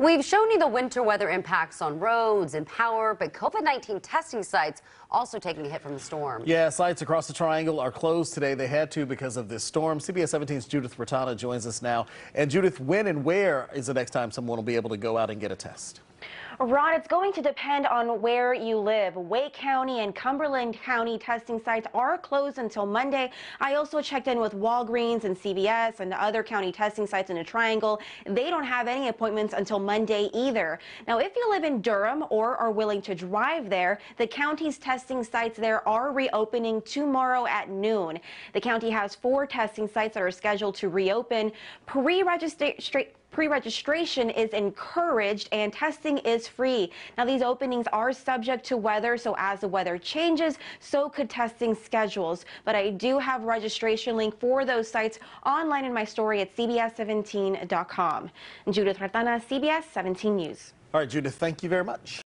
We've shown you the winter weather impacts on roads and power, but COVID-19 testing sites also taking a hit from the storm. Yeah, sites across the triangle are closed today. They had to because of this storm. CBS 17's Judith Retana joins us now. And Judith, when and where is the next time someone will be able to go out and get a test? Ron, it's going to depend on where you live. Wake County and Cumberland County testing sites are closed until Monday. I also checked in with Walgreens and CVS and other county testing sites in the Triangle. They don't have any appointments until Monday either. Now, if you live in Durham or are willing to drive there, the county's testing sites there are reopening tomorrow at noon. The county has four testing sites that are scheduled to reopen. Pre-registration Pre-registration is encouraged and testing is free. Now these openings are subject to weather, so as the weather changes, so could testing schedules. But I do have registration link for those sites online in my story at cbs17.com. Judith Retana, CBS 17 News. All right, Judith, thank you very much.